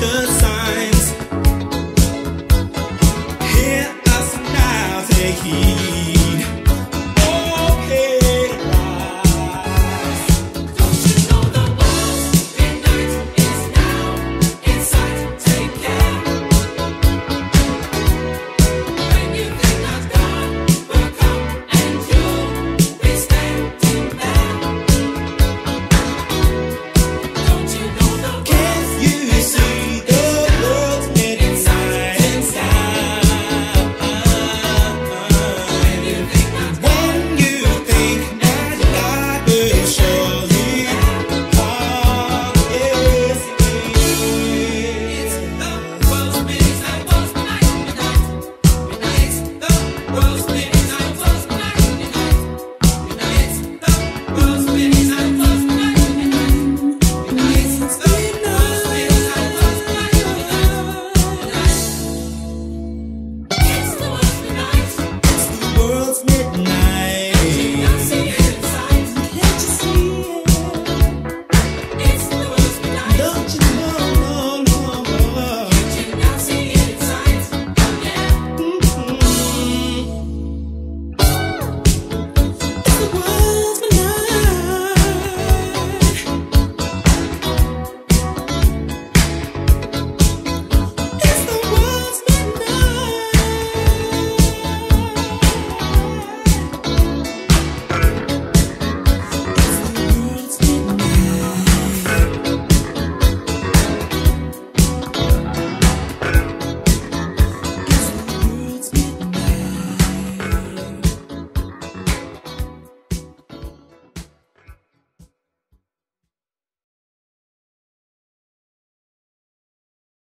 Cause.